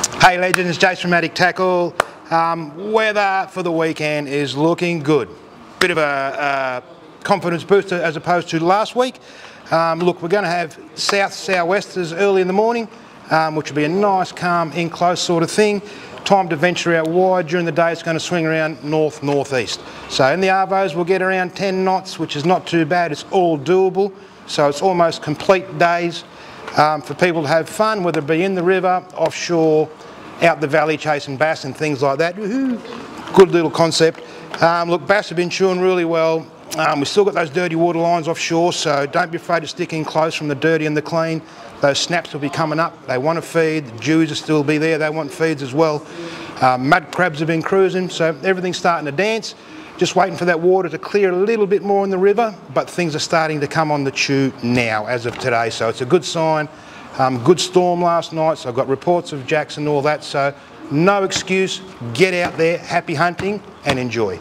Hey legends, Jason from Addict Tackle. Um, weather for the weekend is looking good. Bit of a, a confidence booster as opposed to last week. Um, look, we're going to have south southwesters early in the morning, um, which will be a nice, calm, in close sort of thing. Time to venture out wide during the day. It's going to swing around north northeast. So in the arvos, we'll get around 10 knots, which is not too bad. It's all doable. So it's almost complete days um, for people to have fun, whether it be in the river, offshore, out the valley chasing bass and things like that. Good little concept. Um, look, bass have been chewing really well. Um, we've still got those dirty water lines offshore, so don't be afraid to stick in close from the dirty and the clean. Those snaps will be coming up. They want to feed. The jews will still be there. They want feeds as well. Um, mud crabs have been cruising, so everything's starting to dance. Just waiting for that water to clear a little bit more in the river, but things are starting to come on the chew now as of today, so it's a good sign. Um, good storm last night, so I've got reports of jacks and all that, so no excuse. Get out there, happy hunting, and enjoy.